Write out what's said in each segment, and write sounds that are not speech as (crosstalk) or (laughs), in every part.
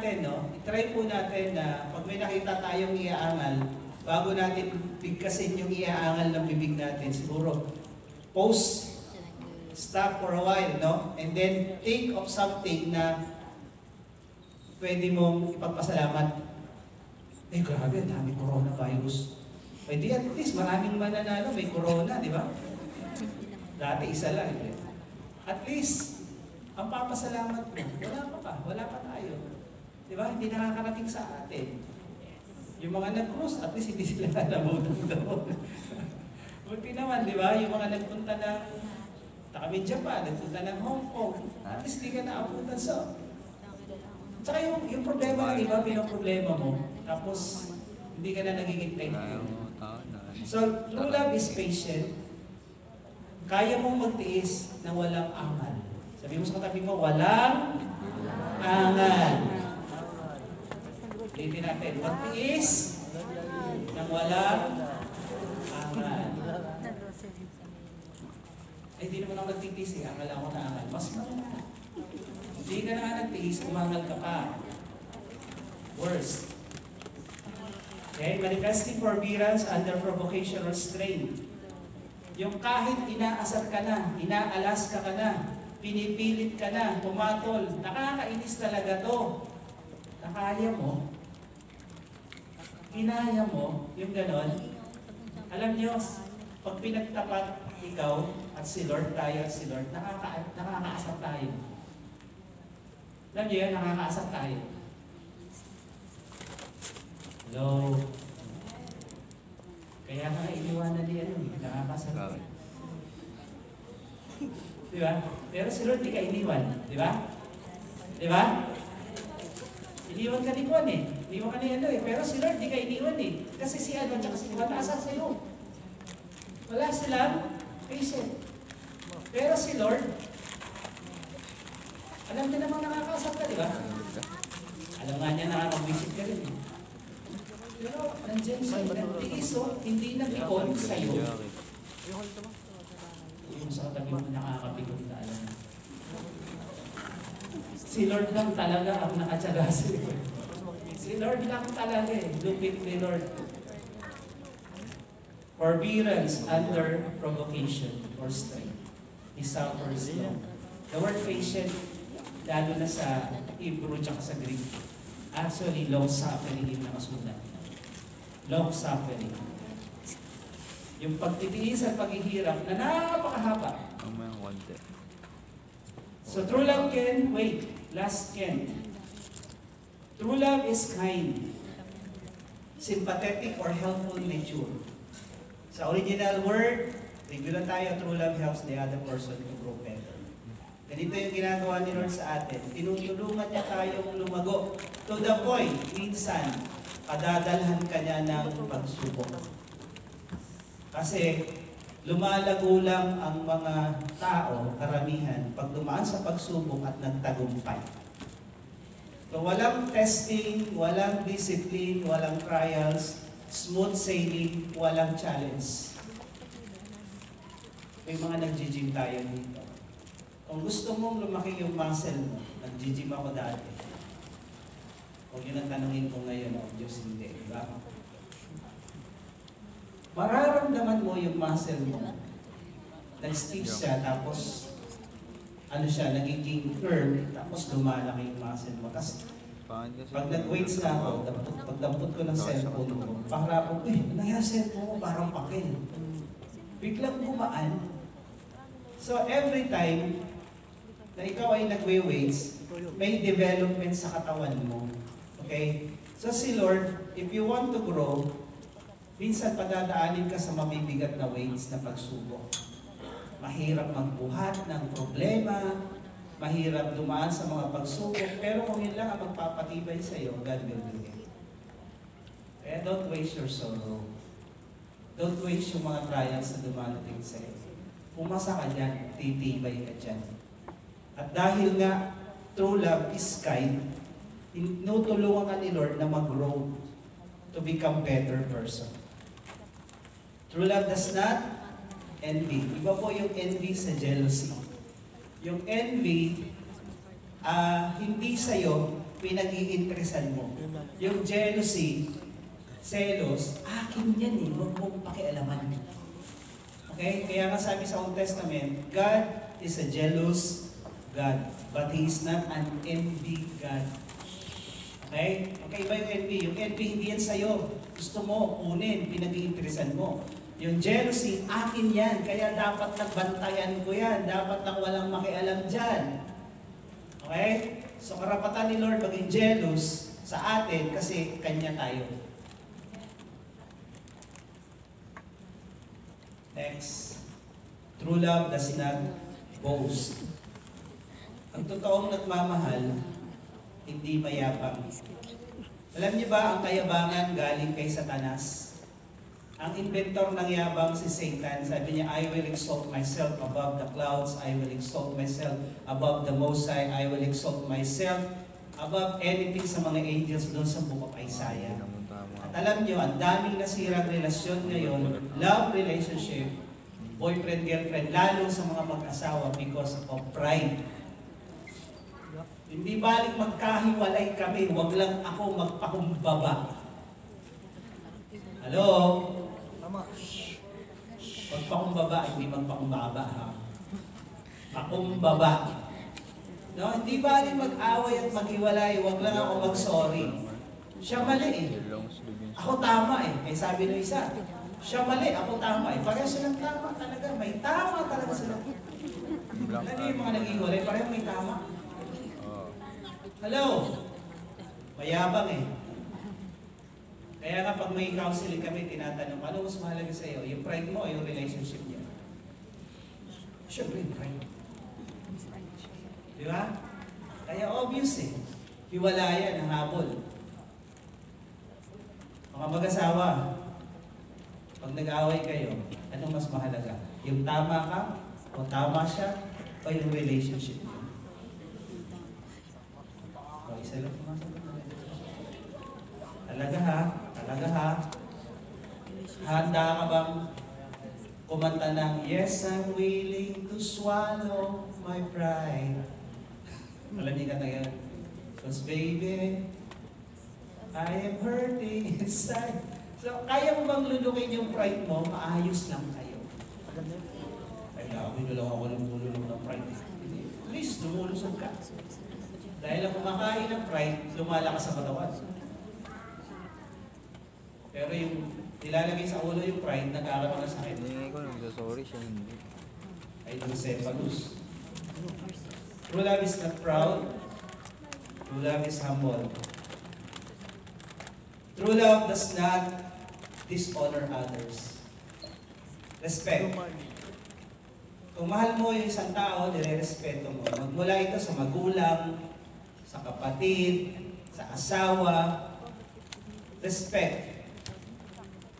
natin, no? Try po natin na pag may nakita tayong iaangal, bago natin bigkasin yung iaangal ng bibig natin, siguro, post stop for a while, no? And then think of something na pwede mong ipagpasalamat. Eh, grabe, ang dami coronavirus. Pwede at least maraming mananalo, may corona, di ba? Dati isa lang. Eh. At least, ang papasalamat mo, wala pa pa, wala pa tayo. Di ba? Hindi nakakarating sa atin. Yung mga nag-cruise, at least hindi sila nabutan doon. (laughs) Buti naman, di ba? Yung mga nagpunta ng kami Japan, nagpunta ng Hong Kong, at least di ka naabutan sa... Tsaka yung, yung problema ng iba, problema mo, tapos hindi ka na nagiging thankful. So, true love is patient. Kaya mong magtiis na walang angal. Sabi mo sa katabi mo, walang angal. Ulitin natin, magtiis ng walang angal. Eh, hindi naman ako nagtitiis eh. Akala ko na angal. Mas marunong. Hindi ka na nagtiis, umangal ka pa. Worse. Okay, manifesting forbearance under provocation or strain. Yung kahit inaasar ka na, inaalas ka ka na, pinipilit ka na, pumatol, nakakainis talaga to. Nakaya mo, inaya mo, yung ganon. Alam niyo, pag pinagtapat ikaw at si Lord, tayo at si Lord, nakaka nakakaasar tayo. Alam niyo yan, nakakaasar tayo. Hello? Kaya nga iniwanan niya ano, nakakasar tayo. Di ba? Pero si Lord di ka iniwan. Di ba? Di ba? Iniwan ka ni Juan eh. Iniwan ka ni ano eh. Pero si Lord di ka iniwan eh. Kasi si ano at si Juan nasa sa'yo. Wala silang patient. Pero si Lord, alam niya namang nakakausap ka, di ba? Alam nga niya nakakag-visit ka rin. eh. Pero nandiyan siya, nagtiis oh, hindi nag-ikon sa'yo. Yung sa katabi mo nakakapigong na alam. Si Lord lang talaga ang nakatsaga (laughs) sa'yo. Si Lord lang talaga eh. Lupit ni Lord. Forbearance under provocation or strain. He suffers long. The word patient, lalo na sa Hebrew at sa Greek, actually long suffering yung nakasulat. Long suffering. Yung pagtitiis at paghihirap na napakahaba. So true love can, wait, last can. True love is kind, sympathetic or helpful nature. Sa original word, review tayo, true love helps the other person to grow better. Ganito yung ginagawa ni Lord sa atin. Tinutulungan niya tayong lumago. To the point, minsan, padadalhan ka niya ng pagsubok. Kasi lumalago lang ang mga tao, karamihan, pag dumaan sa pagsubok at nagtagumpay. So walang testing, walang discipline, walang trials, smooth sailing, walang challenge. May mga nag-gym tayo dito. Kung gusto mong lumaki yung muscle mo, nag-gym ako dati. Huwag yun ang tanongin ko ngayon, oh, Diyos hindi, di ba? Mararamdaman mo yung muscle mo. Nag-stiff siya, tapos ano siya, nagiging firm, tapos lumalaki yung muscle mo. Tapos pag nag-weights na ako, dapat pagdampot ko ng cellphone ko, para ako, eh, nangyari cellphone ko, parang pakil. Biglang gumaan. So every time na ikaw ay nagwe-weights, may development sa katawan mo. Okay? So si Lord, if you want to grow, minsan padadaanin ka sa mabibigat na weights na pagsubok. Mahirap magbuhat ng problema, mahirap dumaan sa mga pagsubok, pero kung yun lang ang magpapatibay sa iyo, God will do it. Kaya don't waste your sorrow. Don't waste yung mga trials na dumarating sa iyo. pumasa ka dyan, titibay ka dyan. At dahil nga, true love is kind, tinutulungan ka ni Lord na mag-grow to become better person. True love does not envy. Iba po yung envy sa jealousy. Yung envy, ah hindi sa'yo, pinag-iinteresan mo. Yung jealousy, selos, akin yan eh, huwag mong pakialaman. Okay? Kaya nga sabi sa Old Testament, God is a jealous God, but He is not an envy God. Okay? Okay ba yung envy? Yung envy hindi yan sa'yo. Gusto mo, kunin, pinag-iinteresan mo. Yung jealousy, akin yan. Kaya dapat nagbantayan ko yan. Dapat lang walang makialam dyan. Okay? So karapatan ni Lord maging jealous sa atin kasi Kanya tayo. Next. True love does not boast. Ang totoong nagmamahal, hindi mayabang. Alam niyo ba ang kayabangan galing kay Satanas? Ang inventor ng yabang si Satan, sabi niya, I will exalt myself above the clouds, I will exalt myself above the Most High, I will exalt myself above anything sa mga angels doon sa Book of Isaiah. At alam niyo, ang daming nasirang relasyon ngayon, love relationship, boyfriend, girlfriend, lalo sa mga mag-asawa because of pride. Hindi baling magkahiwalay kami, wag lang ako magpakumbaba. Hello? Tama. Magpakumbaba, hindi magpakumbaba ha. Pakumbaba. No, hindi baling mag-away at maghiwalay, wag lang ako mag-sorry. Siya mali eh. Ako tama eh. Eh sabi ng isa, siya mali, ako tama eh. Pareho silang tama talaga. May tama talaga sila. Ano yung mga naghiwalay? Pareho may tama. Hello? Mayabang eh. Kaya nga pag may counseling kami, tinatanong, ano mas mahalaga sa iyo? Yung pride mo o yung relationship niya? Siyempre, pride. Di ba? Kaya obvious eh. Hiwalayan ang habol. Mga mag-asawa, pag nag-away kayo, anong mas mahalaga? Yung tama ka, o tama siya, o yung relationship niyo? O, isa lang pumasok. Talaga ha? Talaga ha? Handa ka bang kumanta ng Yes, I'm willing to swallow my pride. Alam niyo kata yan? Cause baby, I am hurting (laughs) inside. So, kaya mo bang lulukin yung pride mo? Maayos lang kayo. Nakawin nyo lang ako ng bululong ng pride. Please, lumulusog ka. Dahil ang kumakain ng pride, lumalakas sa katawan. Pero yung nilalagay sa ulo yung pride, nagkakaroon ng sakit. Hindi ko nagsasorry siya hindi. Ay Lucephalus. True love is not proud. True love is humble. True love does not dishonor others. Respect. Kung mahal mo yung isang tao, nire-respeto mo. Magmula ito sa magulang, sa kapatid, sa asawa. Respect.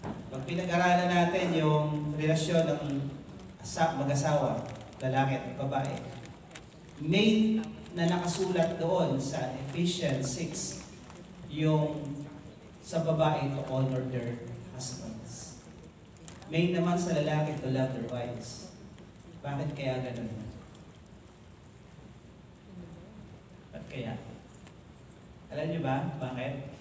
Pag pinag-aralan natin yung relasyon ng asa- mag-asawa, lalaki at babae, main na nakasulat doon sa Ephesians 6, yung sa babae to honor their husbands. Main naman sa lalaki to love their wives. Bakit kaya ganun? Ba't kaya? Alam niyo ba bakit?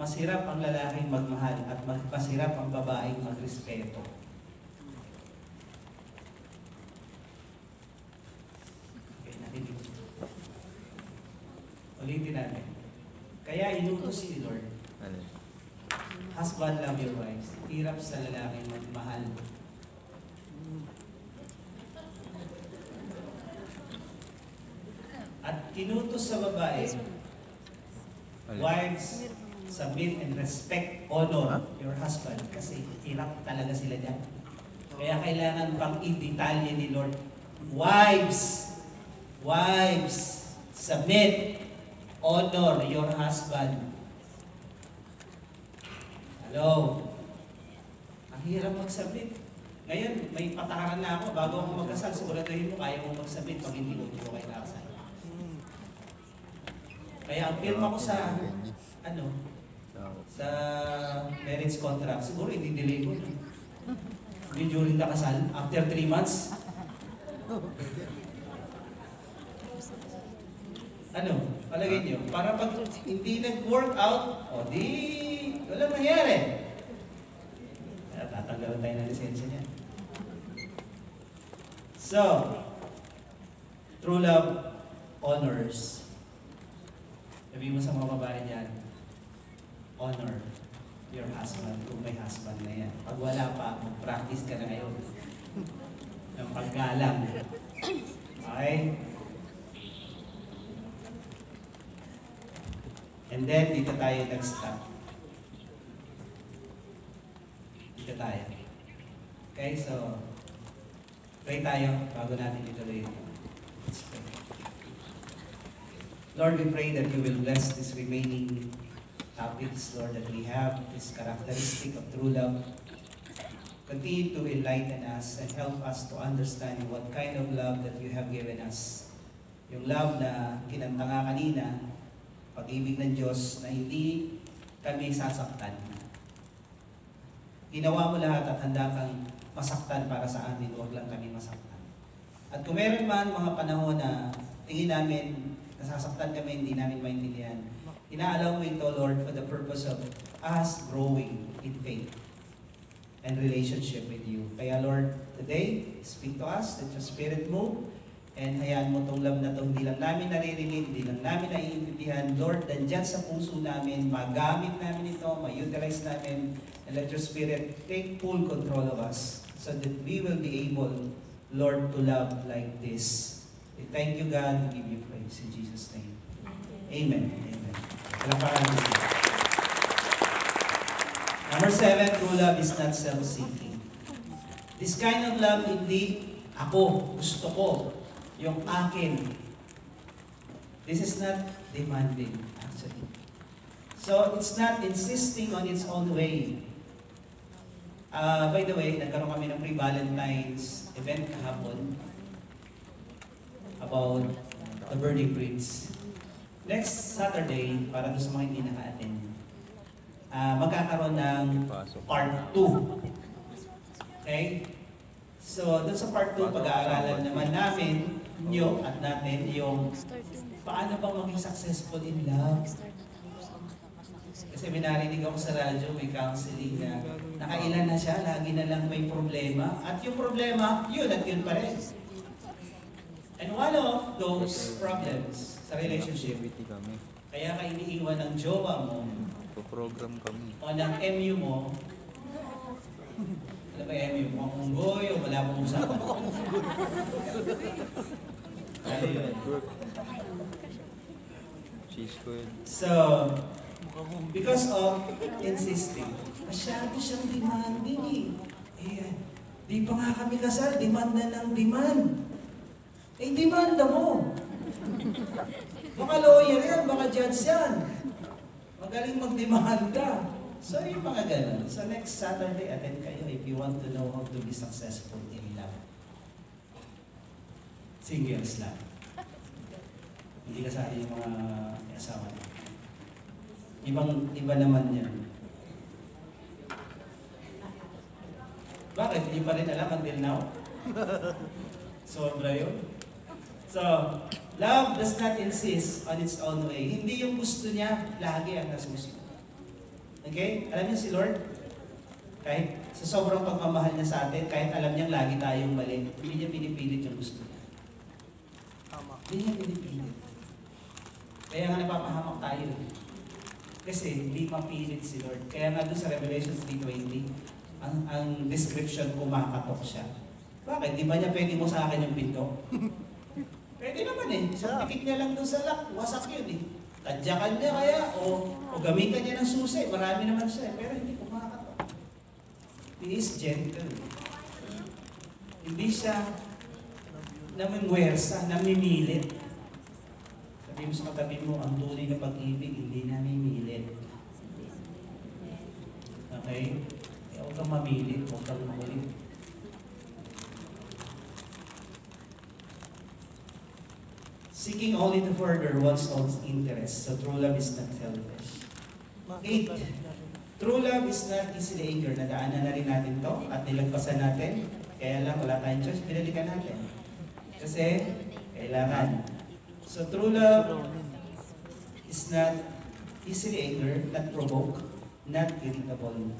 Masirap ang lalaking magmahal at mas- masirap ang babaeng magrespeto. Okay, narinig. Ulitin natin. Kaya inutos ni Lord, Ano? husband love your wives. Hirap sa lalaking magmahal. At kinutos sa babae? Wives, submit and respect, honor your husband kasi hirap talaga sila dyan. Kaya kailangan pang i-detalye ni Lord. Wives, wives, submit, honor your husband. Hello? Ang hirap mag-submit. Ngayon, may patakaran na ako. Bago ako magkasal, siguraduhin mo, kaya mo magsabit pag hindi mo hindi ko kayo nakasal. Hmm. Kaya ang pirma ko sa, ano, sa marriage contract, siguro hindi delay ko. Hindi during the kasal, after 3 months. Ano, palagay niyo, para pag hindi nag-work out, o di, wala nangyari. Tatanggalan tayo ng lisensya niya. So, true love honors. Sabi mo sa mga babae niyan, honor your husband kung may husband na yan. Pag wala pa, mag-practice ka na ngayon ng paggalang. Okay? And then, dito tayo nag-stop. Dito tayo. Okay, so, pray tayo bago natin ituloy ito. Lord, we pray that you will bless this remaining topics, Lord, that we have, this characteristic of true love. Continue to enlighten us and help us to understand what kind of love that you have given us. Yung love na kinanta nga kanina, pag-ibig ng Diyos na hindi kami sasaktan. Ginawa mo lahat at handa kang masaktan para sa amin, huwag lang kami masaktan. At kung meron man mga panahon na tingin namin, nasasaktan kami, hindi namin maintindihan, inaalaw mo ito, Lord, for the purpose of us growing in faith and relationship with you. Kaya Lord, today, speak to us, let your spirit move, and hayaan mo itong love na ito, hindi lang namin naririnig, hindi lang namin naiintindihan. Lord, nandyan sa puso namin, magamit namin ito, ma-utilize namin, and let your spirit take full control of us so that we will be able, Lord, to love like this. We thank you, God, we give you praise in Jesus' name. Amen. Amen. Palakpakan natin. Number seven, true love is not self-seeking. This kind of love, hindi ako, gusto ko, yung akin. This is not demanding, actually. So, it's not insisting on its own way. Uh, by the way, nagkaroon kami ng pre-Valentine's event kahapon about the burning bridge. Next Saturday, para doon sa mga hindi naka-attend, ah, magkakaroon ng part 2. Okay? So, doon sa part 2, pag-aaralan naman namin, nyo at natin, yung paano ba maging successful in love. Kasi may narinig ako sa radyo, may counseling na nakailan na siya, lagi na lang may problema. At yung problema, yun at yun pa rin. And one of those problems sa relationship, Activity kami. kaya ka iniiwan ng jowa mo program kami. o ng MU mo, ano ba MU mo? Ang unggoy o wala pong usapan? Ano yun? Network. Cisco yun. So, because of insisting, masyado siyang demanding eh. Eh, di pa nga kami kasal, demand na ng demand. Eh, demanda mo. Baka lawyer yan, baka judge yan. Magaling mag-demanda. So, yung mga ganun. So, next Saturday, attend kayo if you want to know how to be successful in love. Singles lang. Hindi kasali yung mga asawa. Ibang, iba naman yan. Bakit? Hindi pa rin alam until now? (laughs) Sobra yun. So, love does not insist on its own way. Hindi yung gusto niya, lagi ang nasusunod. Okay? Alam niyo si Lord? Kahit sa sobrang pagmamahal niya sa atin, kahit alam niyang lagi tayong mali, hindi niya pinipilit yung gusto niya. Tama. Hindi niya pinipilit. Kaya nga napapahamak tayo. eh. Kasi hindi mapilit si Lord. Kaya nga doon sa Revelation 3.20, ang, ang description kumakatok siya. Bakit? Di ba niya pwede mo sa akin yung pinto? (laughs) Pwede naman eh. Sa pikit niya lang doon sa lock, wasak yun eh. Tadyakan niya kaya o, o gamitan niya ng susi. Marami naman siya eh. Pero hindi kumakatok. He is gentle. Hindi siya namimwersa, namimilit. Sabi mo sa katabi mo, ang tunay na pag-ibig, hindi namimilit. Okay? Huwag kang mamilit, huwag kang makulit. Seeking only to further one's own interests. So true love is not selfish. Eight. True love is not easily angered. Nadaanan na rin natin to at nilagpasan natin. Kaya lang wala tayong choice, binalikan natin. Kasi kailangan. So true love is not easily angered, not provoked, not irritable.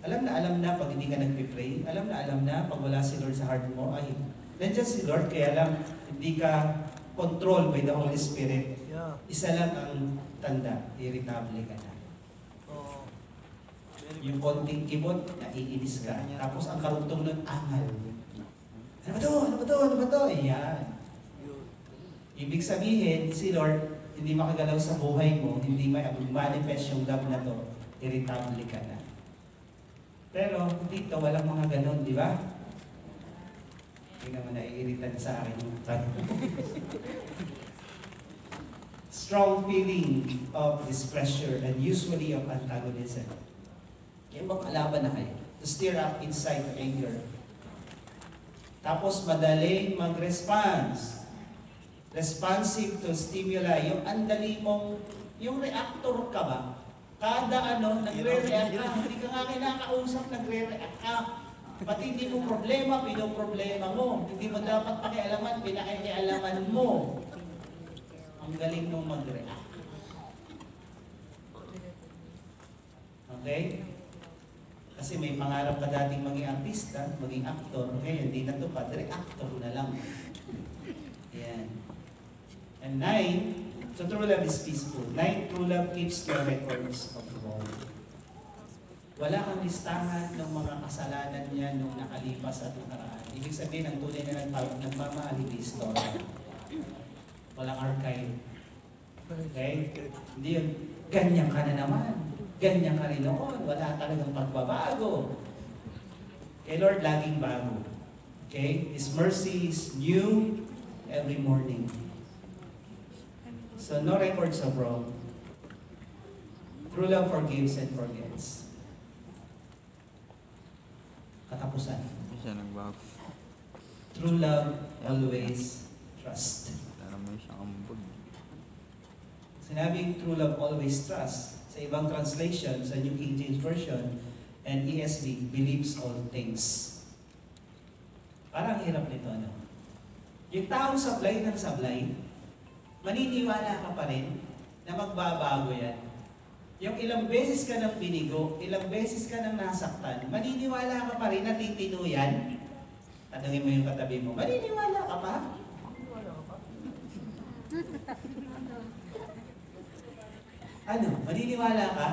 Alam na alam na pag hindi ka nagpe-pray, alam na alam na pag wala si Lord sa heart mo, ay nandiyan si Lord, kaya lang hindi ka controlled by the Holy Spirit. Yeah. Isa lang ang tanda, irritable ka na. Very Yung konting kibot, naiinis ka. Tapos ang karugtong nun, angal. Ano ba to? Ano ba to? Ano ba to? Ayan. Ibig sabihin, si Lord, hindi makagalaw sa buhay mo, hindi may manifest yung love na to, irritable ka na. Pero dito, walang mga ganon, di ba? Hindi naman naiiritan sa akin yung. Strong feeling of displeasure and usually of antagonism. Yung bang na kayo? To stir up inside anger. Tapos madaling mag-response responsive to stimuli, yung andali mong, yung reactor ka ba? Kada ano, nagre-react ka, hindi ka nga kinakausap, nagre-react ka. Pati hindi mo problema, pinoproblema mo. Hindi mo dapat pakialaman, pinakikialaman mo. Ang galing mong mag-react. Okay? Kasi may pangarap ka dating maging artista, maging aktor, ngayon di natupad, reactor na lang. Yan. And nine, so true love is peaceful. Nine, true love keeps no records of wrong. Wala kang listahan ng mga kasalanan niya nung nakalipas at nakaraan. Ibig sabihin, ang tunay na nagmamahal, hindi istorya. Walang archive. Okay? Hindi yun, ganyan ka na naman. Ganyan ka rin noon. Wala talagang pagbabago. Kay Lord, laging bago. Okay? His mercy is new every morning. So no records of wrong. True love forgives and forgets. Katapusan. Hindi siya nagbago. True love always trust. Wala naman siyang ambod. Sinabing true love always trust. Sa ibang translation, sa New King James Version and ESV, believes all things. Parang hirap nito, ano? Yung taong sablay ng sablay, maniniwala ka pa rin na magbabago yan. Yung ilang beses ka nang binigo, ilang beses ka nang nasaktan, maniniwala ka pa rin na titino yan. Tanungin mo yung katabi mo, maniniwala ka pa? Ano? Maniniwala ka?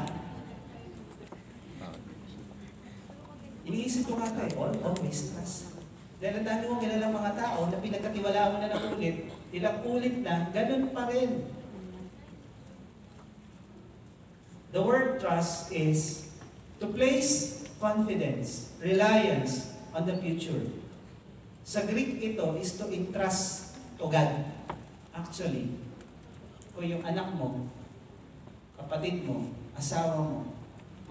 Iniisip ko nga ito eh, all, always trust. Dahil ang dami mong kilalang mga tao na pinagkatiwalaan mo na ng ulit, ilang ulit na, ganun pa rin. The word trust is to place confidence, reliance on the future. Sa Greek ito is to entrust to God. Actually, kung yung anak mo, kapatid mo, asawa mo,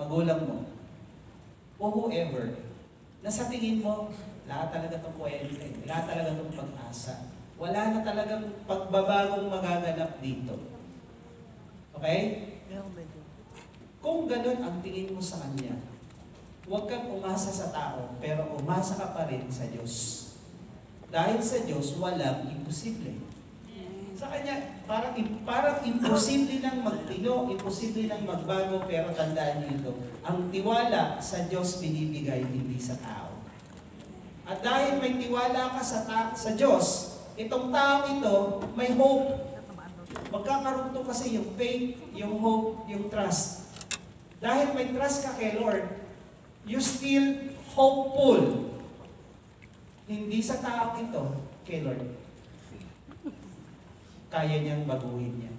magulang mo, o whoever, na sa tingin mo, lahat talaga itong kwente, lahat talaga itong pag-asa. Wala na talagang pagbabagong magaganap dito. Okay? Kung ganun ang tingin mo sa Kanya, huwag kang umasa sa tao, pero umasa ka pa rin sa Diyos. Dahil sa Diyos, walang imposible. Sa Kanya, parang, parang imposible lang magtino, imposible lang magbago, pero tandaan niyo ito, ang tiwala sa Diyos binibigay, hindi sa tao. At dahil may tiwala ka sa, ta- sa Diyos, itong tao ito, may hope. Magkakaroon to kasi yung faith, yung hope, yung trust. Dahil may trust ka kay Lord, you still hopeful. Hindi sa tao ito, kay Lord. Kaya niyang baguhin niya.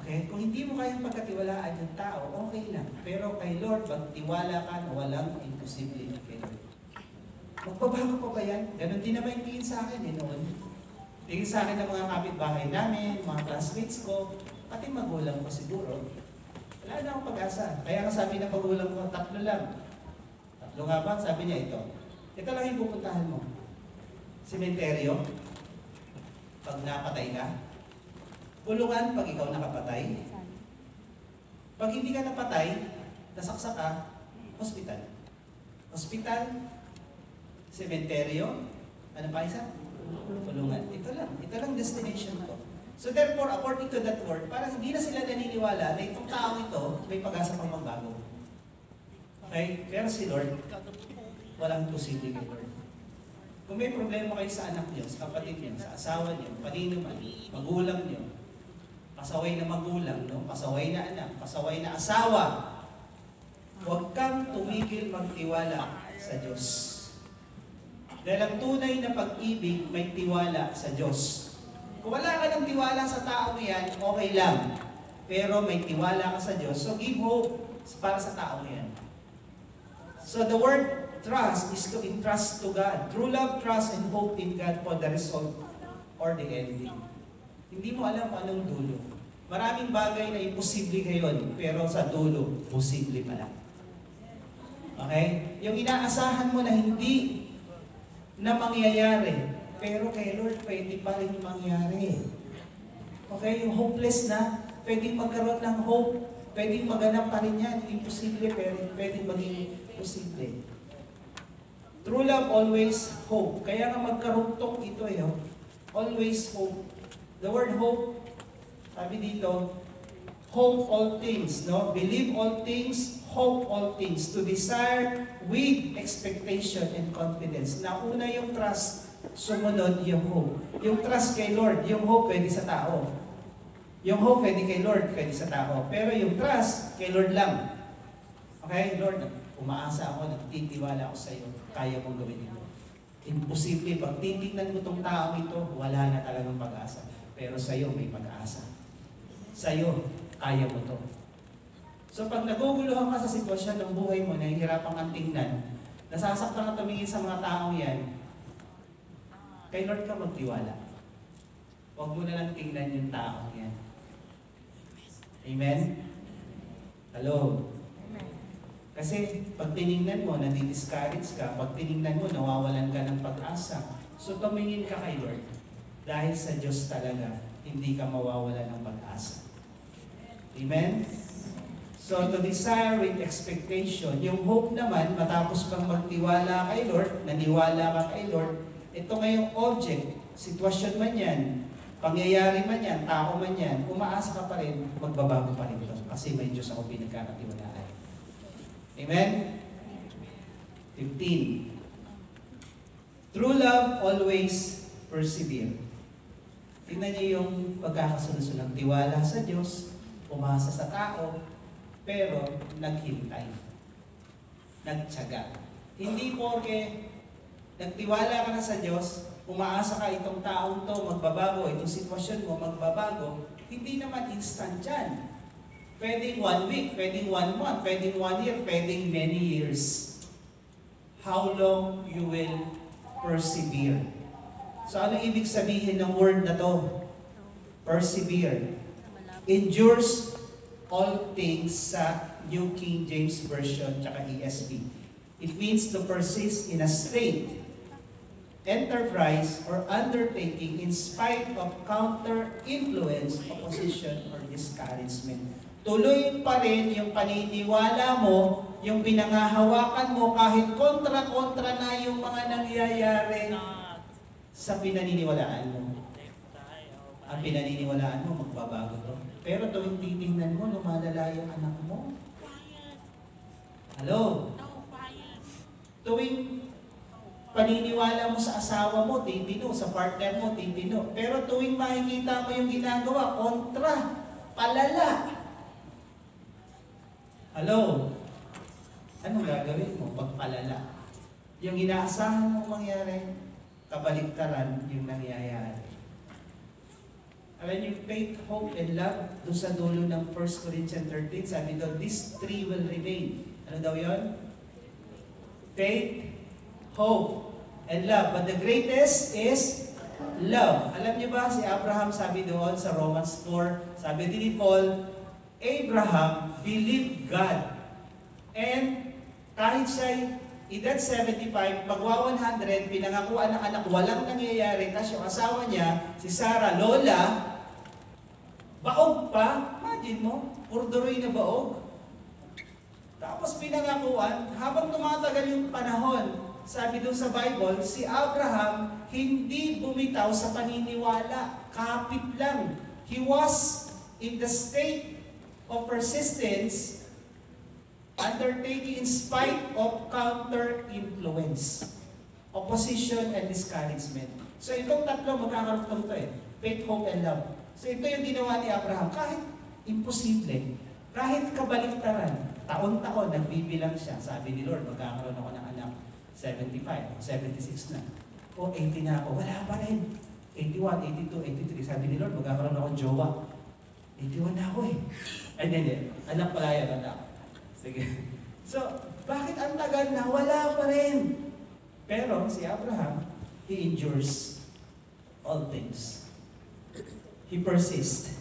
Okay? Kung hindi mo kayang pagkatiwalaan ng tao, okay lang. Pero kay Lord, magtiwala ka walang imposible kay Lord. Magbabago pa ba yan? Ganon din naman yung tingin sa akin eh noon. Tingin sa akin ng mga kapitbahay namin, mga classmates ko, pati magulang ko siguro. Wala na akong pag-asa. Kaya nga sabi ng magulang ko, tatlo lang. Tatlo nga ba? Sabi niya ito. Ito lang yung pupuntahan mo. Sementeryo. pag napatay ka. Kulungan pag ikaw nakapatay. Pag hindi ka napatay, nasaksak ka, hospital. Hospital, sementeryo, ano pa isa? Kulungan. Ito lang. Ito lang destination ko. So therefore, according to that word, parang hindi na sila naniniwala na itong tao ito may pag-asa pang magbago. Okay? Pero si Lord, walang posible kay Lord. Kung may problema kayo sa anak niyo, sa kapatid niyo, sa asawa niyo, panino man, magulang niyo, pasaway na magulang, no? pasaway na anak, pasaway na asawa, huwag kang tumigil magtiwala sa Diyos. Dahil ang tunay na pag-ibig may tiwala sa Diyos. Kung wala ka ng tiwala sa taong yan, okay lang. Pero may tiwala ka sa Diyos, so give hope para sa taong yan. So the word trust is to entrust to God. True love, trust, and hope in God for the result or the ending. Hindi mo alam anong dulo. Maraming bagay na imposible ngayon, pero sa dulo, posible pala. Okay? Yung inaasahan mo na hindi na mangyayari, pero kay Lord, pwede pa rin mangyari. Okay? Yung hopeless na, pwedeng magkaroon ng hope, pwedeng maganap pa rin yan. Imposible, pero pwedeng maging posible. True love always hope. Kaya nga magkarugtong ito eh. oh. Always hope. The word hope, sabi dito, hope all things, no? Believe all things, hope all things. To desire with expectation and confidence. Nauna yung trust, sumunod yung hope. Yung trust kay Lord, yung hope pwede sa tao. Yung hope pwede kay Lord, pwede sa tao. Pero yung trust, kay Lord lang. Okay, Lord, umaasa ako, nagtitiwala ako sa iyo, kaya mong gawin ito. Imposible, pag titignan mo tong tao ito, wala na talagang pag-asa. Pero sa iyo may pag-asa. Sa iyo, kaya mo to. So pag naguguluhan ka sa sitwasyon ng buhay mo, nahihirapan kang tingnan, nasasaktan ka tumingin sa mga taong yan, kay Lord ka magtiwala. Huwag mo na lang tingnan yung taong yan. Amen? Hello? Kasi pag tiningnan mo, nadi-discourage ka. Pag tiningnan mo, nawawalan ka ng pag-asa. So tumingin ka kay Lord. Dahil sa Diyos talaga, hindi ka mawawala ng pag-asa. Amen? So to desire with expectation, yung hope naman, matapos kang magtiwala kay Lord, naniwala ka kay Lord, ito ngayong object, sitwasyon man yan, pangyayari man yan, tao man yan, umaasa ka pa rin, magbabago pa rin ito. Kasi may Diyos ako pinagkakatiwalaan. Amen? 15. True love always persevere. Tingnan niyo yung pagkakasunod-sunod. Tiwala sa Diyos, umasa sa tao, pero naghintay. Nagtyaga. Hindi porke nagtiwala ka na sa Diyos, umaasa ka itong taong to, magbabago, itong sitwasyon mo, magbabago, hindi naman instant yan. Pwedeng one week, pwedeng one month, pwedeng one year, pwedeng many years. How long you will persevere. So ano ibig sabihin ng word na to? Persevere. Endures all things sa New King James Version tsaka ESV. It means to persist in a state, enterprise, or undertaking in spite of counter-influence, opposition, or discouragement. Tuloy pa rin yung paniniwala mo, yung pinangahawakan mo kahit kontra-kontra na yung mga nangyayari sa pinaniniwalaan mo. Ang pinaniniwalaan mo, magbabago to. Pero tuwing titingnan mo, lumalala yung anak mo. Hello? Tuwing paniniwala mo sa asawa mo, titino, sa partner mo, titino. Pero tuwing makikita mo yung ginagawa, kontra, palala. Hello? Anong gagawin mo pag palala? Yung inaasahan mo mangyari, kabaliktaran yung nangyayari. Alam niyo, faith, hope, and love, doon sa dulo ng 1 Corinthians 13, sabi doon, these three will remain. Ano daw yon? Faith, hope, and love. But the greatest is love. Alam niyo ba, si Abraham sabi doon sa Romans 4, sabi din ni Paul, Abraham believed God. And kahit siya edad 75, magwa 100, pinangakuan ng anak, walang nangyayari, tapos yung asawa niya, si Sarah, Lola, baog pa, imagine mo, kurduroy na baog. Tapos pinangakuan, habang tumatagal yung panahon, sabi doon sa Bible, si Abraham hindi bumitaw sa paniniwala, kapit lang. He was in the state of persistence undertaking in spite of counter-influence, opposition, and discouragement. So itong tatlo magkakaroon to eh. Faith, hope, and love. So ito yung ginawa ni Abraham. Kahit imposible, kahit kabaliktaran, taon-taon nagbibilang siya. Sabi ni Lord, magkakaroon ako ng 75, 76 na. O 80 na ako, wala pa rin. 81, 82, 83. Sabi ni Lord, magkakaroon ako ng jowa. 81 na ako eh. Ay, hindi, hindi. Anak pala yan, anak. Sige. So, bakit ang tagal na wala pa rin? Pero si Abraham, he endures all things. He persists.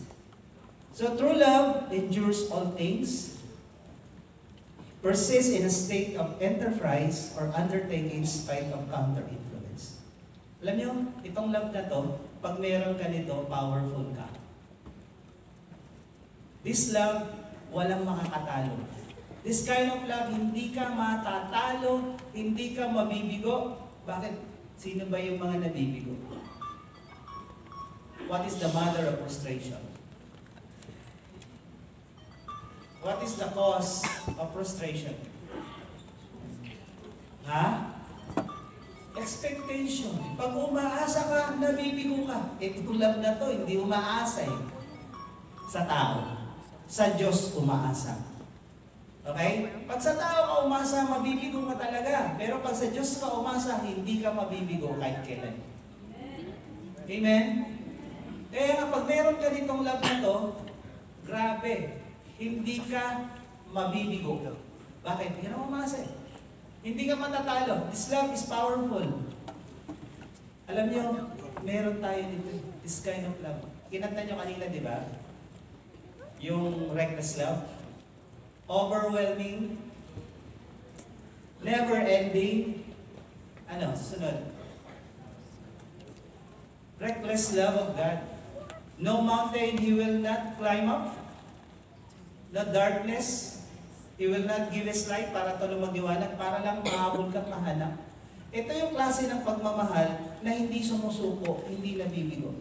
So true love endures all things, persists in a state of enterprise or undertaking in spite of counter-influence. Alam niyo, itong love na to, pag meron ka nito, powerful ka. This love, walang makakatalo. This kind of love, hindi ka matatalo, hindi ka mabibigo. Bakit? Sino ba yung mga nabibigo? What is the mother of frustration? What is the cause of frustration? Ha? Expectation. Pag umaasa ka, nabibigo ka. Eh, tulad na to, hindi umaasa eh. Sa tao. Sa Diyos umaasa. Okay? Pag sa tao ka umasa, mabibigo ka talaga. Pero pag sa Diyos ka umasa, hindi ka mabibigo kahit kailan. Amen? Kaya nga, pag meron ka ditong love na to, grabe, hindi ka mabibigo. Bakit? Hindi ka na umasa eh. Hindi ka matatalo. This love is powerful. Alam niyo, meron tayo dito, this kind of love. Kinanta niyo kanina, di ba? Yung reckless love. Overwhelming. Never ending. Ano, susunod. Reckless love of God. No mountain he will not climb up. No darkness, he will not give his light para tulong magdiwanag, para lang mahabol kang mahanap. Ito yung klase ng pagmamahal na hindi sumusuko, hindi nabibigo.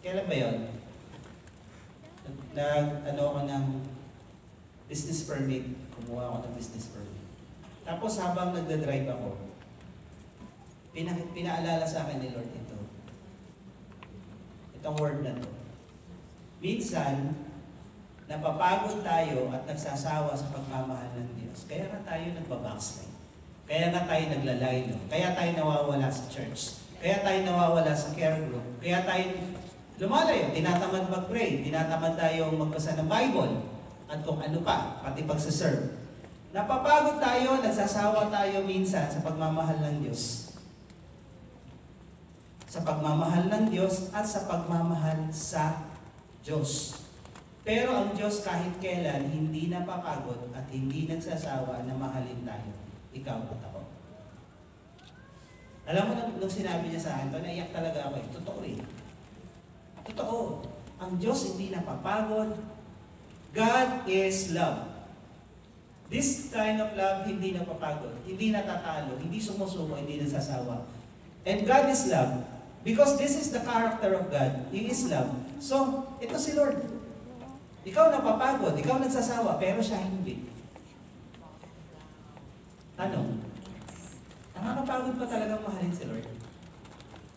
Kailan ba yun? Nag, ano ako ng business permit. Kumuha ako ng business permit. Tapos habang nagda-drive ako, pina, pinaalala sa akin ni Lord ito. Itong word na to. Minsan, napapagod tayo at nagsasawa sa pagmamahal ng Diyos. Kaya nga tayo nagbabackslide. Kaya nga tayo naglalaylo. Kaya tayo nawawala sa church. Kaya tayo nawawala sa care group. Kaya tayo lumalayo. Tinatamad mag-pray. Tinatamad tayo magbasa ng Bible. At kung ano pa, pati pagsaserve. Napapagod tayo, nagsasawa tayo minsan sa pagmamahal ng Diyos. Sa pagmamahal ng Diyos at sa pagmamahal sa Diyos. Pero ang Diyos kahit kailan hindi napapagod at hindi nagsasawa na mahalin tayo. Ikaw at ako. Alam mo, nung, nung sinabi niya sa akin, naiyak talaga ako eh. Totoo eh. Totoo. Ang Diyos hindi napapagod. God is love. This kind of love, hindi napapagod, hindi natatalo, hindi sumusuko, hindi nasasawa. And God is love. Because this is the character of God. He is love. So, ito si Lord. Ikaw napapagod, ikaw nagsasawa, pero siya hindi. Ano? Nakakapagod pa talagang mahalin si Lord?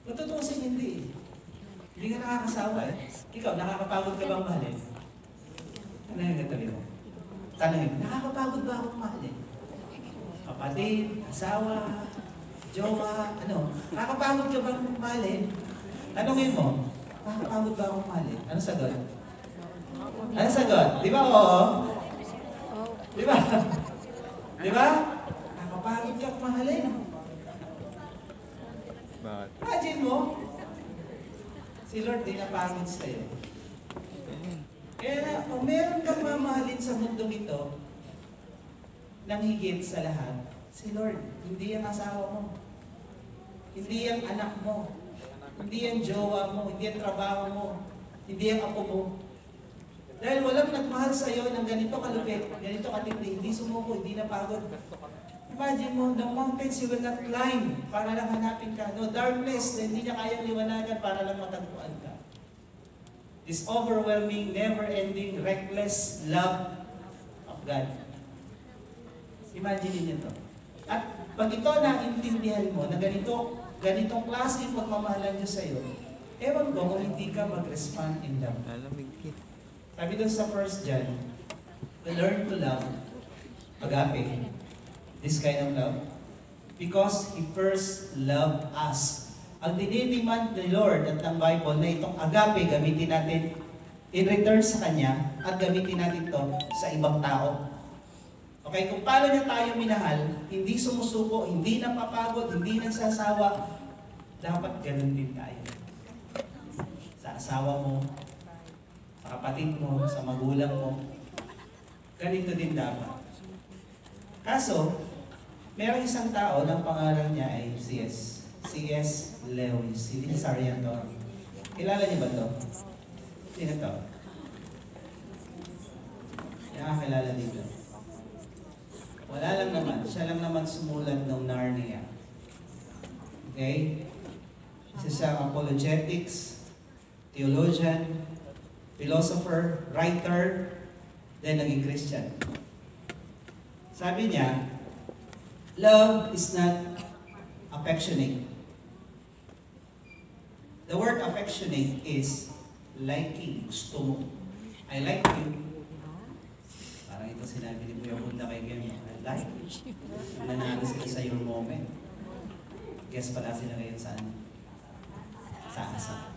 Matutusin hindi. Hindi ka nakakasawa eh. Ikaw, nakakapagod ka bang mahalin? Ano yung katabi mo? Tanongin, nakakapagod ba akong mahalin? Kapatid, asawa, jowa, ano? Nakakapagod ka bang mahalin? Tanongin mo, nakakapagod ba akong mahalin? Ano sagot? Ano sagot? Di ba oo? Di ba? Di ba? Nakakapagod ka mahalin. Bakit? Imagine mo, si Lord di napagod sa'yo. Kaya kung meron kang mamahalin sa mundo ito, nang higit sa lahat, Si Lord, hindi ang asawa mo. Hindi ang anak mo. Hindi ang jowa mo. Hindi ang trabaho mo. Hindi ang apo mo. Dahil walang nagmahal sa iyo ng ganito kalupit, ganito katindi, hindi sumuko, hindi napagod. Imagine mo, the mountains you will not climb para lang hanapin ka. No darkness na hindi niya kayang liwanagan para lang matagpuan ka. This overwhelming, never-ending, reckless love of God. Imagine niyo to. At pag ito naintindihan mo na ganito, ganitong klase yung pagmamahalan niyo sa iyo, ewan ko kung hindi ka mag-respond in love. Lalamig kit. Sabi doon sa 1 John, we learn to love agape, this kind of love, because He first loved us. Ang dinidemand ni Lord at ng Bible na itong agape gamitin natin in return sa Kanya at gamitin natin to sa ibang tao. Okay, kung paano niya tayo minahal, hindi sumusuko, hindi napapagod, hindi nagsasawa, dapat ganun din tayo. Sa asawa mo, kapatid mo, sa magulang mo. Ganito din dapat. Kaso, merong isang tao ng pangalan niya ay CS. CS Lewis. Hindi si Sargento. Kilala niyo ba to? Sino to? Nakakilala dito. Wala lang naman. Siya lang naman sumulat ng Narnia. Okay? Isa siyang apologetics, theologian, philosopher, writer, then naging Christian. Sabi niya, love is not affectionate. The word affectionate is liking, gusto mo. I like you. Parang ito sinabi ni Kuya Bunda kay Gem, I like you. Nanalo sila sa your moment. Guess pala sila ngayon saan? Sa asa.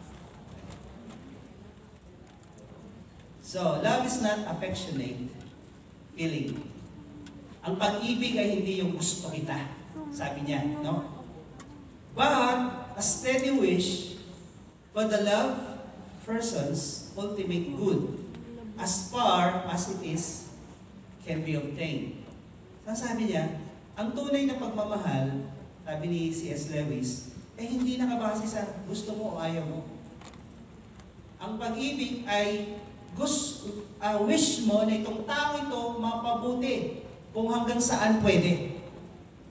So, love is not affectionate feeling. Ang pag-ibig ay hindi yung gusto kita. Sabi niya, no? But, a steady wish for the love person's ultimate good as far as it is can be obtained. Sasabi niya, ang tunay na pagmamahal, sabi ni C.S. Lewis, eh hindi nakabase sa gusto mo o ayaw mo. Ang pag-ibig ay gusto, uh, wish mo na itong tao ito mapabuti kung hanggang saan pwede.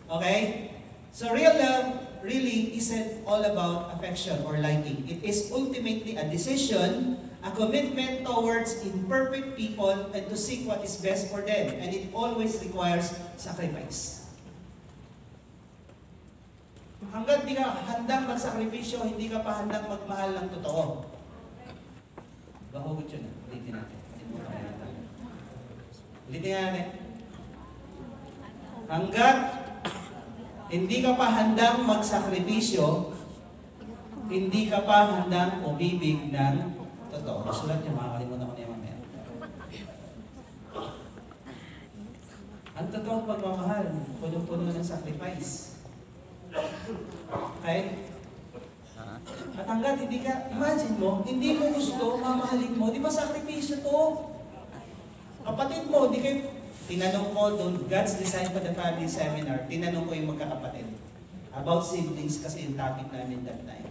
Okay? So real love really isn't all about affection or liking. It is ultimately a decision, a commitment towards imperfect people and to seek what is best for them. And it always requires sacrifice. Hanggat di ka handang magsakripisyo, hindi ka pa handang magmahal ng totoo. Bahugot yun. Ulitin natin. Ulitin natin. Hanggat hindi ka pa handang magsakripisyo, hindi ka pa handang umibig ng totoo. Sulat niyo, makakalimutan ko niya mamaya. Ang totoong pagmamahal, puno-puno ng sacrifice. Okay? At hanggat hindi ka, imagine mo, hindi mo gusto, mamahalin mo, di ba sakripisyo to? Kapatid mo, di kayo, tinanong ko doon, God's Design for the Family Seminar, tinanong ko yung magkakapatid. About siblings kasi yung topic namin that time.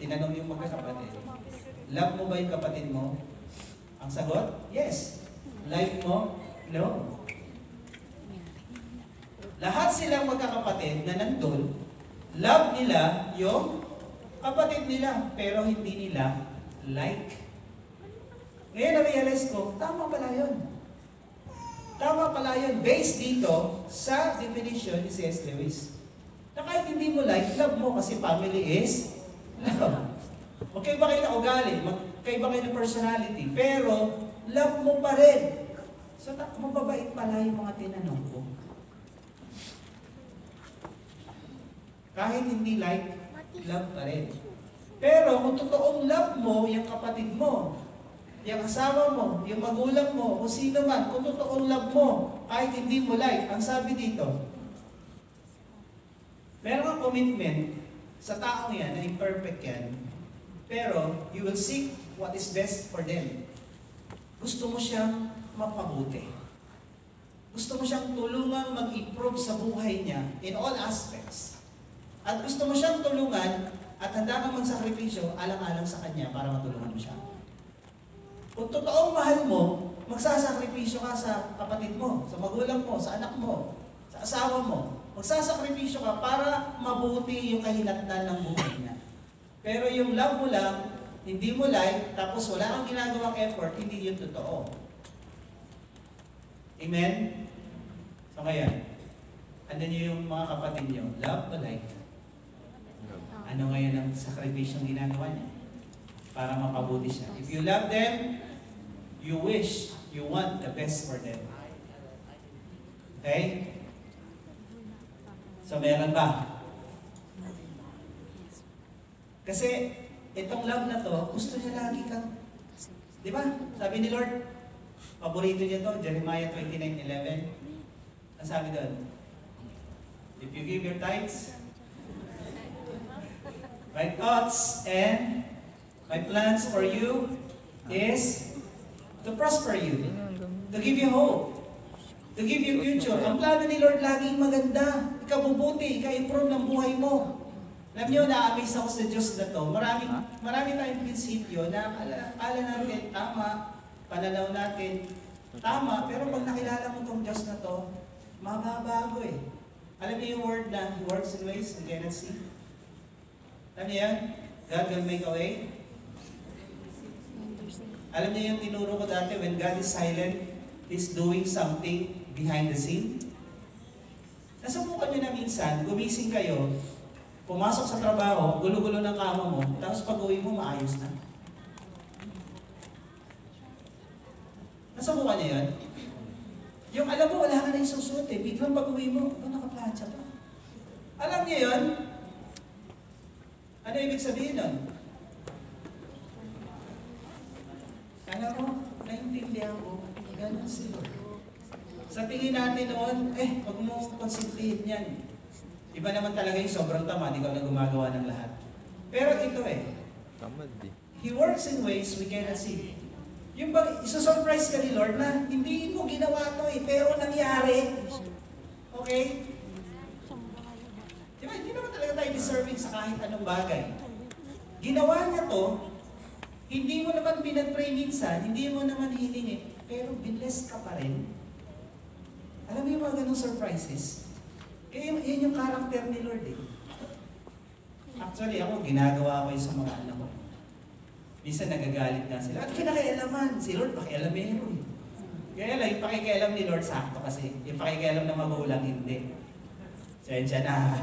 Tinanong yung magkakapatid, love mo ba yung kapatid mo? Ang sagot, yes. Like mo? No. Lahat silang magkakapatid na nandun, love nila yung kapatid nila, pero hindi nila like. Ngayon na-realize ko, tama pala yun. Tama pala yun. Based dito sa definition ni C.S. Lewis. Na kahit hindi mo like, love mo kasi family is love. Okay ba kayo na ugali? Magkaiba kayo ng personality. Pero, love mo pa rin. So, mababait pala yung mga tinanong ko. Kahit hindi like, love pa rin. Pero kung totoong love mo, yung kapatid mo, yung asawa mo, yung magulang mo, kung sino man, kung totoong love mo, kahit hindi mo like, ang sabi dito, meron kang commitment sa taong yan, na imperfect yan, pero you will seek what is best for them. Gusto mo siyang mapabuti. Gusto mo siyang tulungan mag-improve sa buhay niya in all aspects. At gusto mo siyang tulungan at handa kang magsakripisyo alang-alang sa kanya para matulungan mo siya. Kung totoong mahal mo, magsasakripisyo ka sa kapatid mo, sa magulang mo, sa anak mo, sa asawa mo. Magsasakripisyo ka para mabuti yung kahinatnan ng buhay niya. Pero yung love mo lang, hindi mo like, tapos wala kang ginagawang effort, hindi yun totoo. Amen? So kaya, ano niyo yung mga kapatid niyo? Love like? Ano ngayon ang sakripisyong ginagawa niya? Para mapabuti siya. If you love them, you wish, you want the best for them. Okay? So meron ba? Kasi itong love na to, gusto niya lagi kang, di ba? Sabi ni Lord, paborito niya to, Jeremiah 29.11. Ang sabi doon, If you give your tithes, my thoughts and my plans for you is to prosper you, to give you hope, to give you future. Ang plano ni Lord laging maganda. Ikabubuti, ika-improve ng buhay mo. Alam niyo, na-amaze ako sa Diyos na to. Marami, marami tayong prinsipyo na akala, akala natin tama, pananaw natin tama, pero pag nakilala mo tong Diyos na to, mababago eh. Alam niyo yung word na He works in ways we cannot see? Niyo yan? God will make a way. Alam niyo yung tinuro ko dati, when God is silent, He's doing something behind the scene. Nasubukan niyo na minsan, gumising kayo, pumasok sa trabaho, gulo-gulo ng kama mo, tapos pag uwi mo, maayos na. Nasubukan niyo yan? Yung alam mo, wala ka na yung eh. Biglang pag uwi mo, oh, nakaplansya pa. Alam niyo yun? Ano ibig sabihin nun? Alam mo, naintindihan ko, ganun sila. Sa tingin natin noon, eh, wag mo konsintihin yan. Iba naman talaga yung sobrang tamad, ikaw na gumagawa ng lahat. Pero ito eh, Tamad eh. He works in ways we cannot see. Yung bang, isa-surprise ka ni Lord na hindi mo ginawa to eh, pero nangyari. Okay? Di ba, hindi naman talaga tayo deserving sa kahit anong bagay. Ginawa niya to, hindi mo naman pinag-pray minsan, hindi mo naman hiningi, pero binless ka pa rin. Alam mo yung mga ganong surprises? Kaya yun, yun yung character ni Lord eh. Actually, ako, ginagawa ko yun sa mga anak ko. Minsan nagagalit na sila. At kinakialaman, si Lord pakialamero eh. Kaya lang, yung pakikialam ni Lord sakto kasi. Yung pakikialam ng magulang, hindi. Sensya na.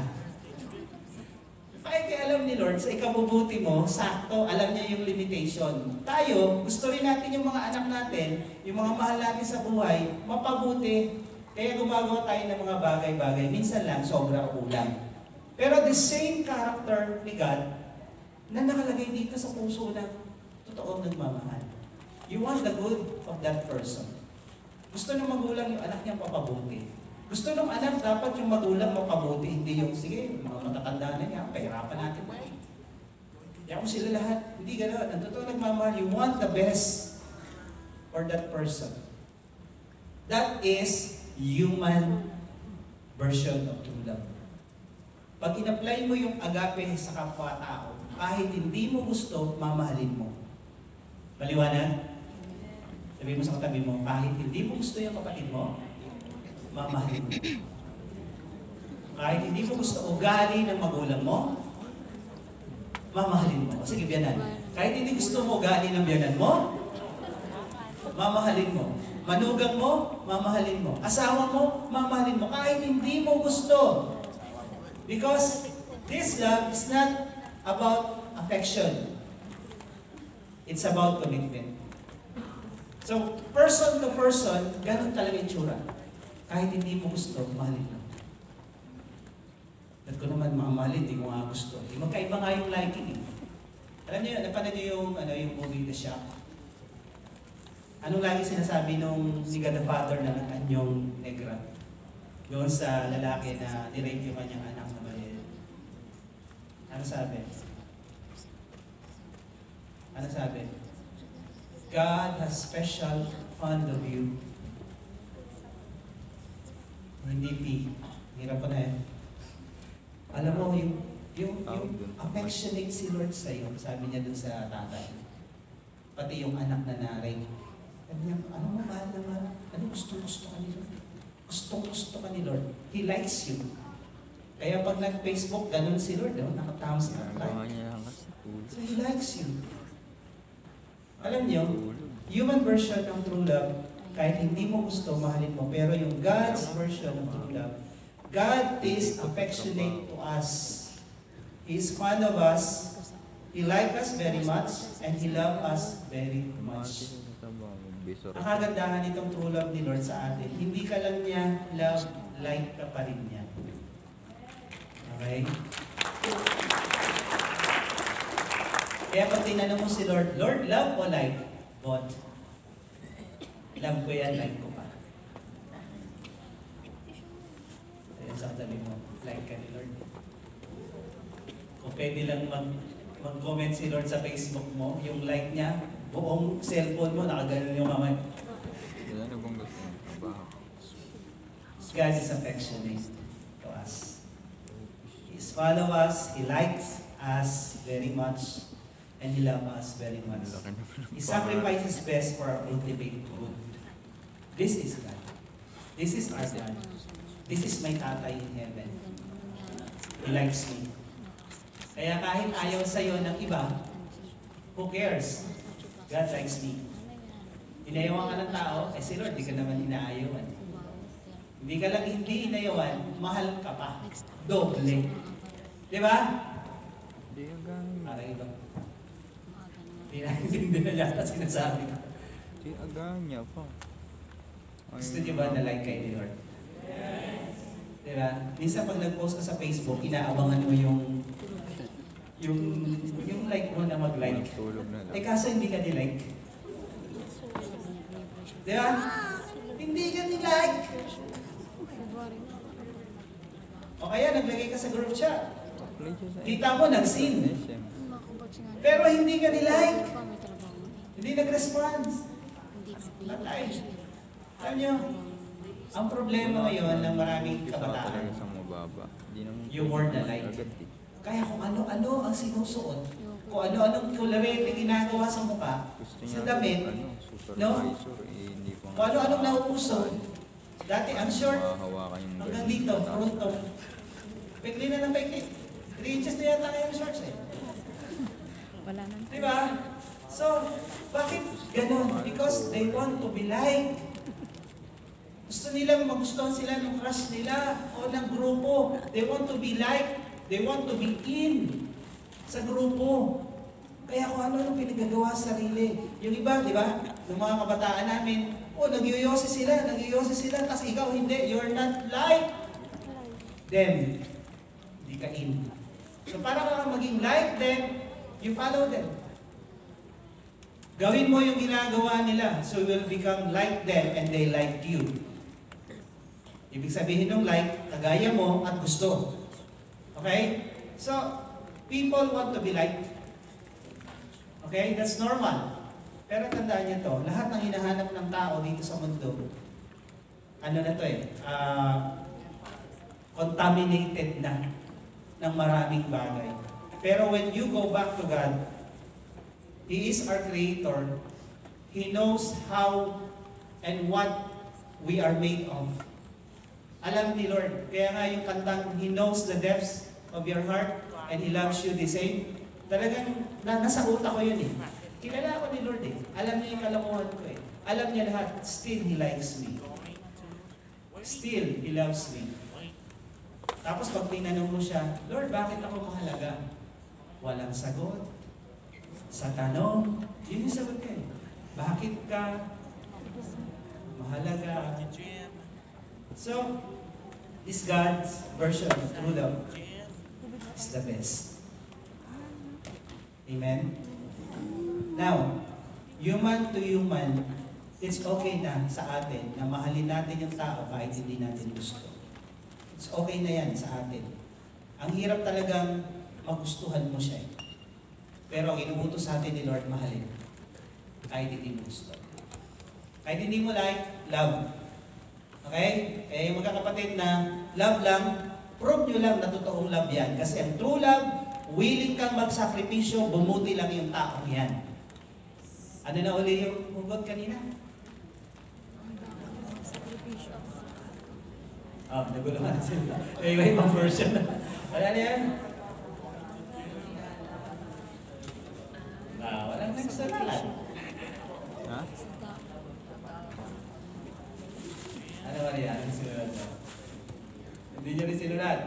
Pakikialam ni Lord sa ikabubuti mo, sakto, alam niya yung limitation. Tayo, gusto rin natin yung mga anak natin, yung mga mahal natin sa buhay, mapabuti. Kaya gumagawa tayo ng mga bagay-bagay. Minsan lang, sobra kulang. Pero the same character ni God na nakalagay dito sa puso na totoong nagmamahal. You want the good of that person. Gusto ng magulang yung anak niyang papabuti. Gusto ng anak dapat yung magulang mapabuti, hindi yung, sige, mga matatanda na niya, pahirapan natin. Kaya kung sila lahat, hindi gano'n. Ang totoo nagmamahal, you want the best for that person. That is human version of true love. Pag in-apply mo yung agape sa kapwa-tao, kahit hindi mo gusto, mamahalin mo. Maliwanag? Sabi mo sa katabi mo, kahit hindi mo gusto yung kapatid mo, mamahalin mo. Kahit hindi mo gusto ugali ng magulang mo, mamahalin mo. Sige, biyanan. Kahit hindi gusto mo ugali ng biyanan mo, mamahalin mo. Manugang mo, mamahalin mo. Asawa mo, mamahalin mo. Kahit hindi mo gusto. Because this love is not about affection. It's about commitment. So, person to person, ganun talaga yung tsura. Kahit hindi mo gusto, mahalin mo. At ko naman mamahalin, hindi ko nga gusto. Di magkaiba nga yung liking eh. Alam niyo, napanood niyo yung, ano, yung movie The Shock? Anong lagi sinasabi nung ni God the Father na anyong negra? Doon sa lalaki na nirape yung kanyang anak na maliit. Ano sabi? Ano sabi? God has special fond of you Hindi P. Hirap ko na eh. Alam mo, yung, yung, yung affectionate si Lord sa'yo, sabi niya dun sa tatay. Pati yung anak na naray. Sabi niya, ano mo mahal na mahal? Ano gusto gusto ka ni Lord? Gusto gusto ka ni Lord. He likes you. Kaya pag nag-Facebook, ganun si Lord, nakatama sa Ginagawa like. So He likes you. Alam niyo, human version ng true love, kahit hindi mo gusto, mahalin mo. Pero yung God's version ng true love, God is affectionate to us. He is fond of us. He like us very much, and He love us very much. Ang kagandahan nitong true love ni Lord sa atin, hindi ka lang niya love, like ka pa rin niya. Okay? Kaya pag tinanong mo si Lord, Lord, love o like? Both. Love ko yan, like ko pa. Kaya sa mo, like ka ni Lord. Kung pwede lang mag, mag-comment si Lord sa Facebook mo, yung like niya, buong cellphone mo, nakaganon yung kamay. Wala na bang gusto ng trabaho? God is affectionate to us. He's follow us, He likes us very much, and He loves us very much. He sacrifices best for our ultimate good. This is God. This is our God. This is my tatay in heaven. He likes me. Kaya kahit ayaw sa'yo ng iba, who cares? God likes me. Inayawan ka ng tao, eh si Lord, di ka naman inaayawan. Hindi ka lang hindi inayawan, mahal ka pa. Doble. Di ba? Para ito. Hindi na, hindi na yata sinasabi ko. Hindi agahin niya pa. Gusto niyo ba na like kay ni Lord? Di ba? Minsan pag nag-post ka sa Facebook, inaabangan mo yung yung yung like mo na mag-like. Eh kaso hindi ka ni-like. Di ba? Hindi ka ni-like. O kaya naglagay ka sa group chat. Kita mo, nag-sin. Pero hindi ka ni-like. Hindi nag-response. Patay. Alam nyo, ang problema ngayon ng maraming kabataan, Yung word na like. Agad eh. kaya kung ano-ano ang sinusuot, kung ano-anong kulawete ginagawa sa mukha, sa damit, ano, supervisor, eh, kung ano-anong nauuso, dati ang short, hanggang dito, fronto. Pekli na ng pekli. 3 inches na yata ngayon shorts eh. Wala nang Di ba? So, bakit ganun? Because they want to be liked. Gusto nilang magustuhan sila ng crush nila o ng grupo. They want to be liked. They want to be in sa grupo. Kaya kung ano-ano pinagagawa sa sarili. Yung iba, di ba? Yung mga kabataan namin, oh, nagyoyose sila, nagyoyose sila, tapos ikaw hindi, you're not like them. Hindi ka in. So para ka maging like them, you follow them. Gawin mo yung ginagawa nila, so you will become like them and they like you. Ibig sabihin ng like, kagaya mo at gusto. Okay? So, people want to be liked. Okay? That's normal. Pero tandaan niyo to, lahat ng hinahanap ng tao dito sa mundo, ano na to eh, ah, contaminated na ng maraming bagay. Pero when you go back to God, He is our Creator. He knows how and what we are made of. Alam ni Lord, kaya nga yung kantang He knows the depths of your heart and He loves you the same. Talagang na, nasa utak ko yun eh. Kilala ko ni Lord eh. Alam niya yung kalokohan ko eh. Alam niya lahat. Still, He likes me. Still, He loves me. Tapos pag tinanong mo siya, Lord, bakit ako mahalaga? Walang sagot. Sa tanong, yun yung sagot ka eh. Bakit ka mahalaga? So, this God's version of true love is the best. Amen? Now, human to human, it's okay na sa atin na mahalin natin yung tao kahit hindi natin gusto. It's okay na yan sa atin. Ang hirap talagang magustuhan mo siya eh. Pero ang inuutos sa atin ni Lord, mahalin. Kahit hindi mo gusto. Kahit hindi mo like, love. Okay? Eh, yung magkakapatid na love lang, prove nyo lang na totoong love yan. Kasi ang true love, willing kang magsakripisyo, bumuti lang yung taong yan. Ano na uli yung hugot kanina? Oh, naguluhan na sila. Eh, may ibang version. Wala na yan? Ah, walang nagsalat. Ha? Ano ba yan? Sinulat mo? Hindi nyo rin sinulat.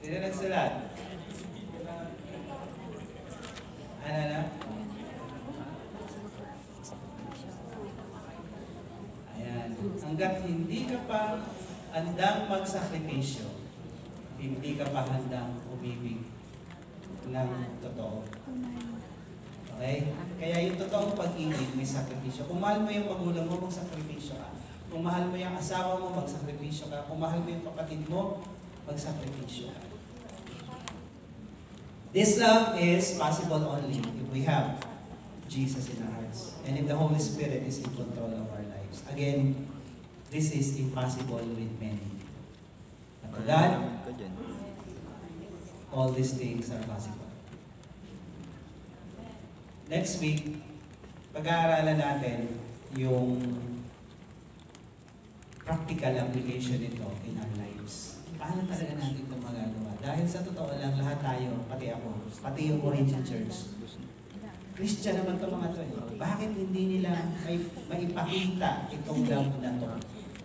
Sino nagsulat? Ano na? Ayan. Hanggat hindi ka pa handang magsakripisyo, hindi ka pa handang umibig ng totoo. Okay? Kaya yung totoong pag-ibig, may sakripisyo. Kung mo yung magulang mo, magsakripisyo ka. Kung mahal mo yung asawa mo, magsakripisyo ka. Kung mahal mo yung kapatid mo, magsakripisyo ka. This love is possible only if we have Jesus in our hearts and if the Holy Spirit is in control of our lives. Again, this is impossible with men. But to God, all these things are possible. Next week, pag-aaralan natin yung practical application nito in our lives. Paano talaga natin ito magagawa? Dahil sa totoo lang, lahat tayo, pati ako, pati yung Corinthian Church, Christian naman ito mga to. eh. Bakit hindi nila may, maipakita itong love na to?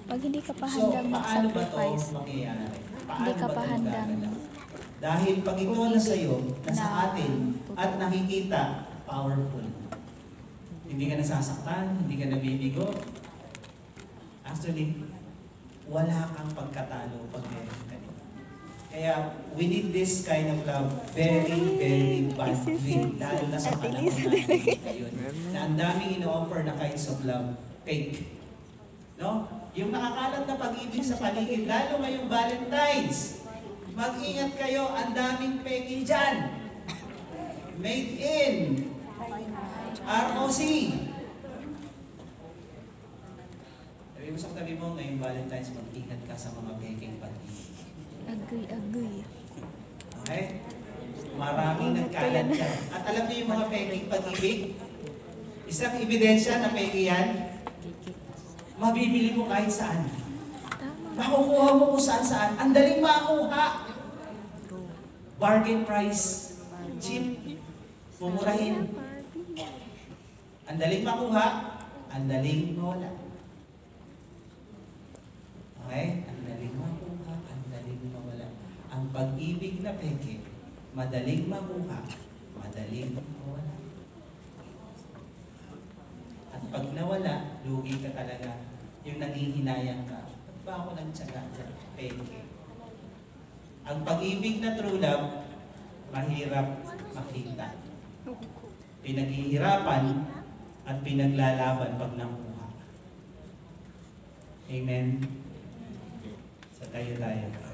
Pag hindi ka pa So, handang paano ba to mag-sacrifice, mangyayari? Paano Hindi ka pa ito? Dahil pag ito na sa iyo, nasa na- atin, at nakikita, powerful. Hindi ka nasasaktan, hindi ka nabibigo. Actually, wala kang pagkatalo pag meron ka nito. Kaya, we need this kind of love very, very badly. Lalo na sa panahon natin ngayon. Na ang daming ino-offer na kinds of love, fake. No? Yung nakakalat na pag-ibig sa paligid, lalo ngayong Valentine's. Mag-ingat kayo, ang daming peki dyan. Made in ROC. Sabi mo sa katabi mo, ngayong Valentine's, mag-ingat ka sa mga peking pag-ibig. agoy, agoy. Okay? Maraming nagkalat dyan. At alam niyo yung mga peking pag-ibig? Isang ebidensya na peki yan, mabibili mo kahit saan. Makukuha mo kung saan saan. Ang daling makuha. Bargain price. Cheap. Mumurahin. Ang daling makuha. Ang daling mawala. Okay? Ang daling makuha. Ang daling mawala. Ang pag-ibig na peke, madaling makuha. Madaling mawala. At pag nawala, lugi ka talaga. Yung nangihinayang ka. Ba't ba ako nagtsaga dyan? Peke. Ang pag-ibig na true love, mahirap makita. Pinaghihirapan at pinaglalaban pag nakuha. Amen? Sa tayo tayo. Let's pray.